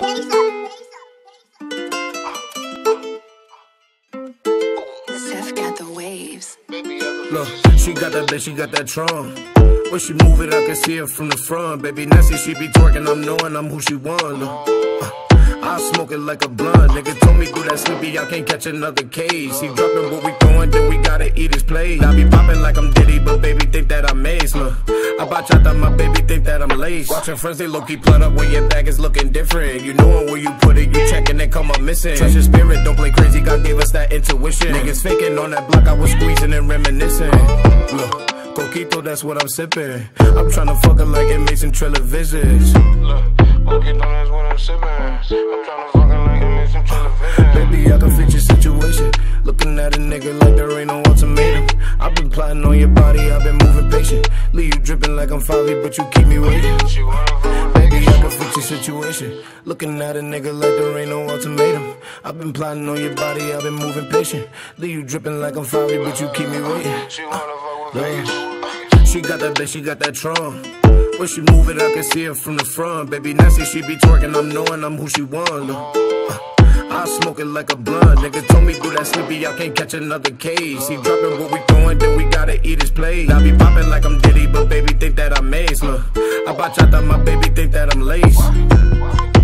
Look, she got that bitch, she got that Tron. When she move it, I can see it from the front. Baby, Nancy, she be twerking, I'm knowing I'm who she want. I smoke it like a blunt. Nigga told me through that slippy, I can't catch another case. He dropping what we throwing, then we gotta eat his plate. I be popping like I'm Diddy, but baby think that I'm Mase. Look, I bought out my baby think that I'm lace. Watching friends, they low key plot up when your bag is looking different. You knowin' where you put it, you checking, they come up missing. Trust your spirit, don't play crazy, God gave us that intuition. Niggas faking on that block, I was squeezing and reminiscing. Look. Coquito, that's what I'm sipping. I'm tryna fuck her like it makes some trailer visits. Look, Coquito, that's what I'm sipping. I'm tryna fuck her like it makes some trailer visits. Baby, I can fix your situation. Looking at a nigga like there ain't no ultimatum. I've been plotting on your body, I've been moving patient. Leave you dripping like I'm Favi, but you keep me waiting. She wanna fuck with Baby, I can fix your situation. Looking at a nigga like there ain't no ultimatum. I've been plotting on your body, I've been moving patient. Leave you dripping like I'm Favi, but you keep me waiting. She wanna fuck with Yeah. She got that bitch, she got that trunk. When she move it, I can see it from the front. Baby, nasty, she be twerking, I'm knowing I'm who she want. Uh, I smoke it like a blunt. Nigga told me do that snippy, I can't catch another case. He dropping what we throwing, then we gotta eat his plate. I be popping like I'm Diddy, but baby think that I'm Mase. Look, I bought y'all my baby think that I'm lace.